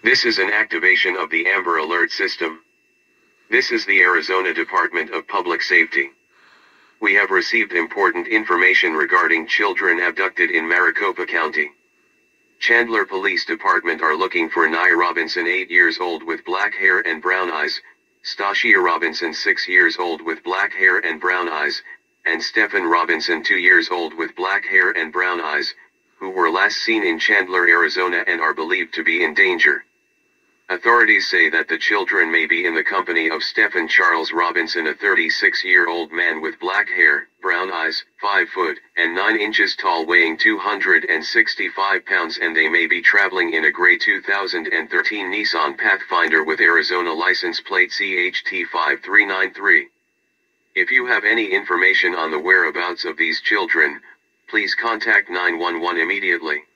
This is an activation of the Amber Alert system. This is the Arizona Department of Public Safety. We have received important information regarding children abducted in Maricopa County. Chandler Police Department are looking for Nya Robinson 8 years old with black hair and brown eyes, Stachia Robinson 6 years old with black hair and brown eyes, and Stephen Robinson 2 years old with black hair and brown eyes, who were last seen in Chandler, Arizona and are believed to be in danger. Authorities say that the children may be in the company of Stephen Charles Robinson, a 36-year-old man with black hair, brown eyes, 5 foot, and 9 inches tall weighing 265 pounds and they may be traveling in a gray 2013 Nissan Pathfinder with Arizona license plate CHT5393. If you have any information on the whereabouts of these children, please contact 911 immediately.